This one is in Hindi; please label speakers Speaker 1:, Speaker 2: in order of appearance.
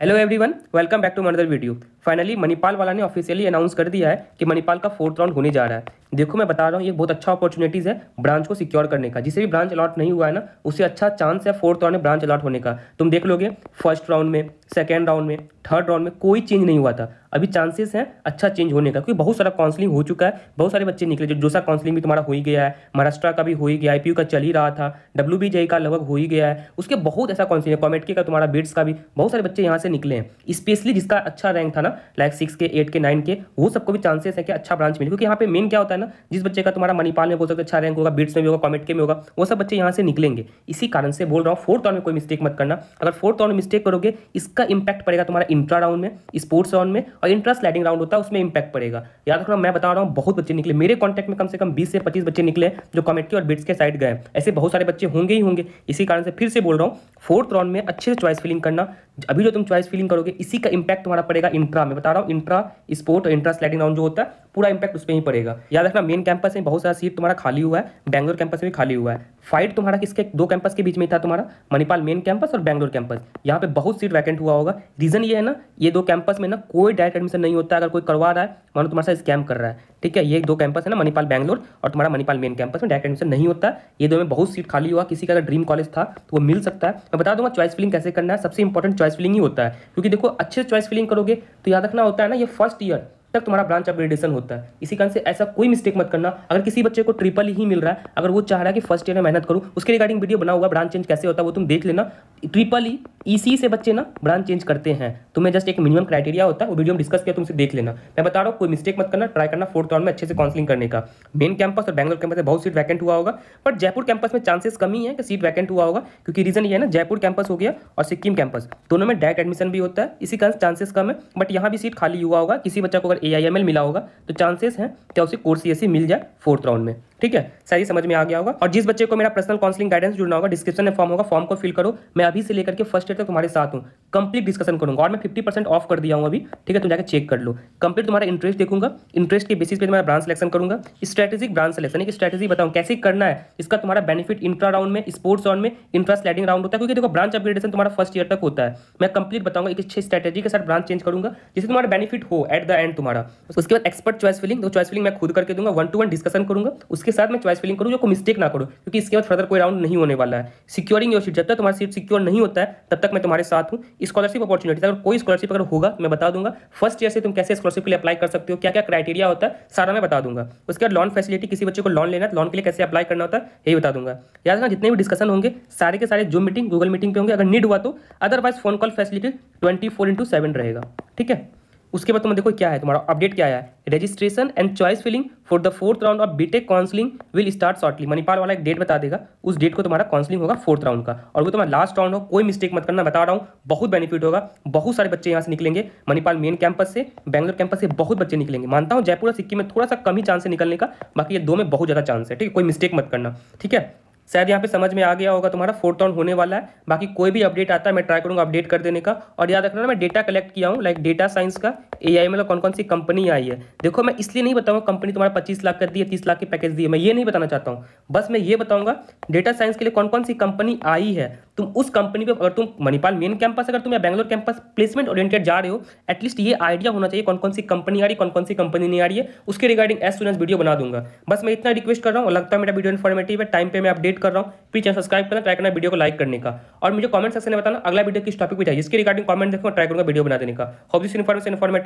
Speaker 1: Hello everyone welcome back to another video finally Manipal वाला ने ऑफिशियली अनाउंस कर दिया है कि मणिपाल का फोर्थ राउंड होने जा रहा है। देखो, मैं बता रहा हूँ, ये बहुत अच्छा अपॉर्चुनिटीज़ है ब्रांच को सिक्योर करने का। जिसे भी ब्रांच अलॉट नहीं हुआ है ना, उसे अच्छा चांस है फोर्थ राउंड में ब्रांच अलॉट होने का। तुम देख लोगे फ़र्स्ट राउंड में सेकेंड राउंड में थर्ड राउंड में कोई चेंज नहीं हुआ था। अभी चांसेस हैं अच्छा चेंज होने का, क्योंकि बहुत सारा काउंसलिंग हो चुका है, बहुत सारे बच्चे निकले, जो जोसा काउंसलिंग भी तुम्हारा हो ही गया है, महाराष्ट्र का भी हो ही गया आई का चल ही रहा था डब्ल्यू का लगभग हो ही गया है, उसके बहुत ऐसा काउंसलिंग है कॉमेट का तुम्हारा बिट्स का भी, बहुत सारे बच्चे यहाँ से निकले हैं। स्पेशली जिसका अच्छा रैंक था ना like six K eight K nine K, वो सबको भी चांसेस है कि अच्छा ब्रांच मिले। क्योंकि यहाँ पे मेन क्या होता है ना, जिस बच्चे का तुम्हारा मणिपाल में बोल सकते अच्छा रैंक होगा बिट्स में भी होगा कॉमेट के में होगा, वो सब बच्चे यहाँ से निकलेंगे। इसी कारण से बोल रहा हूँ फोर्थ राउंड में कोई मिस्टेक मत करना। अगर फोर्थ राउंड मिस्टेक करोगे, इसका इंपैक्ट पड़ेगा तुम्हारा इंट्रा राउंड में स्पोर्ट्स राउंड में, और इंट्रा स्लाइडिंग राउंड होता है, उसमें इंपैक्ट पड़ेगा। याद रखना, मैं बता रहा हूँ, बहुत बच्चे निकले। मेरे कॉन्टैक्ट में कम से कम बीस से पच्चीस बच्चे निकले जो कॉमेटी और बिट्स के साइड गए ऐसे बहुत सारे बच्चे होंगे ही होंगे। इसी कारण से फिर से बोल रहा हूँ फोर्थ राउंड में अच्छे से चॉइस फिलिंग करना अभी जो तुम चॉइस फिलिंग करोगे, इसी का इंपैक्ट तुम्हारा पड़ेगा इंट्रा में। बता रहा हूँ इंट्रा स्पोर्ट और इंट्रा स्लाइडिंग राउंड जो होता है, पूरा इंपैक्ट उस पर ही पड़ेगा। याद रखना मेन कैंपस में बहुत सारा सीट तुम्हारा खाली हुआ है बैंगलोर कैंपस में खाली हुआ है। फाइट तुम्हारा किसके, दो कैंपस के बीच में था तुम्हारा, मणिपाल मेन कैंपस और बैंगलोर कैंपस यहाँ पे बहुत सीट वैकेंट हुआ होगा। रीजन ये है ना, ये दो कैंपस में ना कोई डायरेक्ट एडमिशन नहीं होता, अगर कोई करवा रहा है, मानो तुम्हारे साथ स्कैम कर रहा है। ठीक है, ये दो कैंपस है ना, मणिपाल, बैंगलोर और तुम्हारा मणिपाल मेन कैंपस में डायरेक्ट एडमिशन नहीं होता। ये दो में बहुत सीट खाली हुआ, किसी का अगर ड्रीम कॉलेज था तो वो मिल सकता है। मैं बता दूँगा चॉइस फिलिंग कैसे करना है, सबसे इंपॉर्टेंट चॉइस फिलिंग ही होता है। क्योंकि देखो, अच्छे से चॉइस फिलिंग करोगे तो याद रखना होता है ना, ये फ़र्स्ट ईयर तक तुम्हारा ब्रांच अपग्रेडेशन होता है। इसी कारण से ऐसा कोई मिस्टेक मत करना। अगर किसी बच्चे को ट्रिपल ही मिल रहा है, अगर वो चाह रहा है कि फ़र्स्ट ईयर में मेहनत करूँ, उसके रिगार्डिंग वीडियो बना हुआ ब्रांच चेंज कैसे होता है वो तुम देख लेना। ट्रिपल ही इसी से बच्चे ना ब्रांच चेंज करते हैं। तुम्हें जस्ट एक मिनिमम क्राइटेरिया होता है, वो वीडियो में डिस्कस किया, तुमसे देख लेना। मैं बता रहा हूँ, कोई मिस्टेक मत करना ट्राई करना फोर्थ राउंड में अच्छे से काउंसलिंग करने का। मेन कैंपस और बैंगलोर कैंपस में बहुत सीट वैकेंट हुआ होगा बट जयपुर कैंपस में चांसेस कमी है कि सीट वैकेंट हुआ होगा, क्योंकि रीजन ये है ना जयपुर कैंपस हो गया और सिक्किम कैंपस दोनों में डायरेक्ट एडमिशन भी होता है, इसी कारण चांसेस कम है बट यहाँ भी सीट खाली हुआ होगा। किसी बच्चा को अगर ए मिला होगा तो चांसेस हैं क्या उसे कोर्स सी मिल जाए फोर्थ राउंड में। ठीक है? सही समझ में आ गया होगा। और जिस बच्चे को मेरा पर्सनल काउंसलिंग गाइडेंस जुड़ना होगा डिस्क्रिप्शन में फॉर्म होगा फॉर्म को फिल करो। मैं अभी से लेकर के फ़र्स्ट ईयर तक तुम्हारे साथ हूँ। कंप्लीट डिस्कशन करूँगा। और मैं फिफ्टी परसेंट ऑफ़ कर दिया हूँ अभी। ठीक है? तुम जाकर चेक कर लो। कंप्लीट तुम्हारा इंटरेस्ट देखूँगा। इंटरेस्ट के बेसिस पे तुम्हारा ब्रांच सिलेक्शन करूँगा। स्ट्रेटेजिक ब्रांच सिलेक्शन एक स्ट्रेटेजी बताऊँ, कैसे करना है? इसका तुम्हारा बेनिफिट इंट्रा राउंड में स्पोर्ट्स राउंड में इंट्रा स्लाइडिंग राउंड होता है। क्योंकि देखो ब्रांच अपग्रेडेशन तुम्हारा फ़र्स्ट ईयर तक होता है। मैं कंप्लीट बताऊँगा एक अच्छी स्ट्रेटेजी के साथ ब्रांच चेंज करूँगा। जिससे तुम्हारा बेनिफिट हो एट द एंड तुम्हारा। उसके बाद expert choice filling choice filling मैं खुद करके दूँगा। वन टू वन डिस्कशन करूँगा। उसके साथ मैं चॉइस फिलिंग करूँ, जो को मिस्टेक ना करो, क्योंकि इसके बाद फर्दर कोई राउंड नहीं होने वाला है। सिक्योरिंग योर सीट जब तक तुम्हारी सीट सिक्योर नहीं होता है, तब तक मैं तुम्हारे साथ हूँ। स्कॉलरशिप अपॉर्चुनिटी अगर कोई स्कॉलरशिप अगर होगा, मैं बता दूँगा। फ़र्स्ट ईयर से तुम कैसे स्कॉलरशिप के लिए अप्लाई कर सकते हो क्या क्या क्राइटेरिया होता है, सारा मैं बता दूँगा। उसके बाद लोन फैसिलिटी किसी बच्चे को लोन लेना है लोन के लिए कैसे अप्लाई करना होता है, यही बता दूँगा। याद रखना, जितने भी डिस्कशन होंगे, सारे के सारे जो मीटिंग गूगल मीटिंग पे होंगे, अगर नीड हुआ तो otherwise phone call facility twenty four into seven रहेगा। ठीक है? उसके बाद तुम देखो क्या है, तुम्हारा अपडेट क्या है? Registration and choice filling for the fourth round of BTech counselling will start shortly Manipal वाला एक डेट बता देगा, उस डेट को तुम्हारा काउंसलिंग होगा फोर्थ राउंड का। और वो तुम्हारा लास्ट राउंड हो, कोई मिस्टेक मत करना, बता रहा हूँ, बहुत बेनिफिट होगा, बहुत सारे बच्चे यहाँ से निकलेंगे मणिपाल मेन कैंपस से बैंगलोर कैंपस से बहुत बच्चे निकलेंगे। मानता हूँ जयपुर और सिक्किम में थोड़ा सा कम ही चांस है निकलने का, बाकी ये दो में बहुत ज़्यादा चांस है, ठीक है? कोई मिस्टेक मत करना, ठीक है? शायद यहाँ पे समझ में आ गया होगा, तुम्हारा फोर्थ राउंड होने वाला है। बाकी कोई भी अपडेट आता है, मैं ट्राई करूँगा अपडेट कर देने का। और याद रखना मैं डेटा कलेक्ट किया हूँ लाइक डेटा साइंस का। ए आई कौन कौन सी कंपनी आई है? देखो, मैं इसलिए नहीं बताऊँगा कंपनी तुम्हारा पच्चीस लाख कर दी है, तीस लाख की पैकेज दी है, मैं ये नहीं बताना चाहता हूँ। बस मैं ये बताऊँगा डेटा साइंस के लिए कौन कौन सी कंपनी आई है? तुम उस कंपनी पे अगर तुम मणिपाल मेन कैंपस अगर तुम या बैंगलोर कैंपस प्लेसमेंट ओरिएंटेड जा रहे हो एटलीस्ट ये आइडिया होना चाहिए कौन कौन सी कंपनी आ रही कौन कौन सी कंपनी नहीं आ रही है, उसके रिगार्डिंग एज सुन वीडियो बना दूँगा। बस मैं इतना रिक्वेस्ट कर रहा हूँ लगता है मेरा वीडियो इन्फॉर्मेटिव है टाइम पे मैं अपडेट कर रहा हूँ प्लीज़ चैनल सब्सक्राइब करना ट्राई करना वीडियो को लाइक करने का। और मुझे कमेंट सेक्शन में बताना, अगला वीडियो किस टॉपिक पर चाहिए इसके रिगार्डिंग कमेंट देखो ट्राई करूँगा वीडियो बना देने का। Hope this information informative